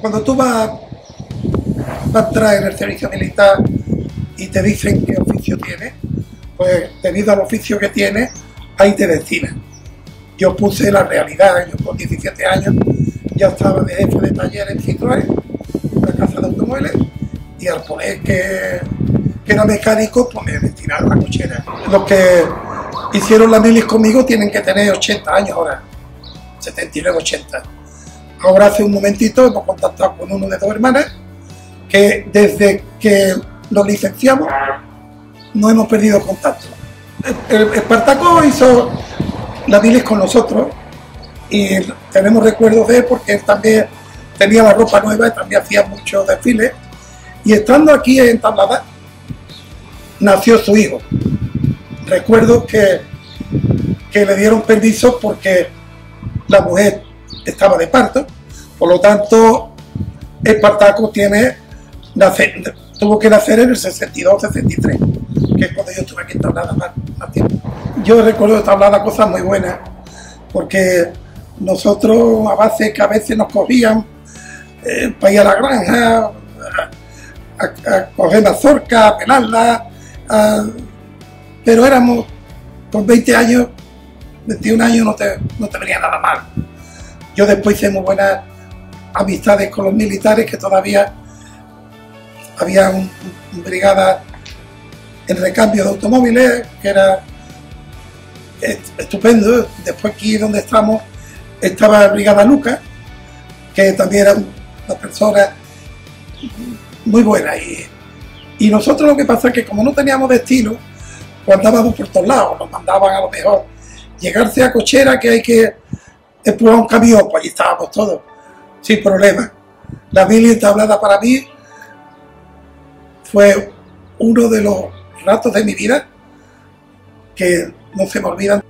Cuando tú vas, vas a entrar en el servicio militar y te dicen qué oficio tienes, pues debido al oficio que tienes, ahí te destinan. Yo puse la realidad, yo con 17 años ya estaba de jefe de taller en Citroën, en la casa de automóviles, y al poner que, que era mecánico, pues me destinaron a la cochera. Los que hicieron la milis conmigo tienen que tener 80 años ahora, 79, 80. Ahora hace un momentito hemos contactado con uno de dos hermanas que desde que nos licenciamos no hemos perdido contacto. El, Espartaco hizo la milis con nosotros y tenemos recuerdos de él porque él también tenía la ropa nueva y también hacía muchos desfiles. Y estando aquí en Tablada, nació su hijo. Recuerdo que, que le dieron permiso porque la mujer estaba de parto, por lo tanto, Espartaco tiene, tuvo que nacer en el 62-63, que es cuando yo estuve aquí en Tablada más, más tiempo. Yo recuerdo de Tablada cosas muy buenas, porque nosotros a base que a veces nos cogían eh, para ir a la granja, a, coger mazorca, a pelarla, pero éramos con 20 años, 21 años no te, no te venía nada mal. Yo después hice muy buenas amistades con los militares que todavía había un, brigada en recambio de automóviles que era estupendo. Después aquí donde estamos estaba la Brigada Lucas, que también era una persona muy buena. Y, y nosotros lo que pasa es que como no teníamos destino, pues andábamos por todos lados, nos mandaban a lo mejor llegarse a cochera que hay que empujar un camión, pues allí estábamos todos, sin problema. La mili entablada para mí fue uno de los ratos de mi vida que no se me olvidan.